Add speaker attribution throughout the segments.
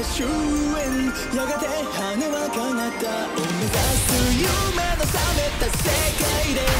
Speaker 1: た終焉。やがて羽はかなたを目指す夢の覚めた世界で。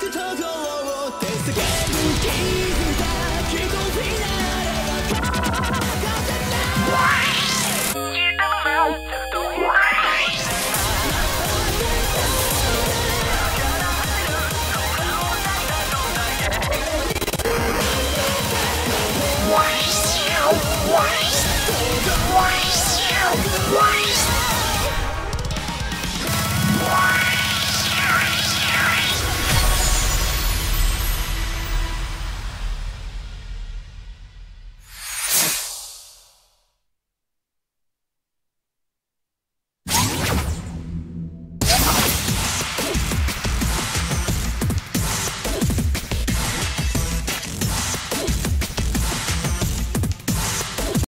Speaker 1: くところ手すける気づいたきっとフィ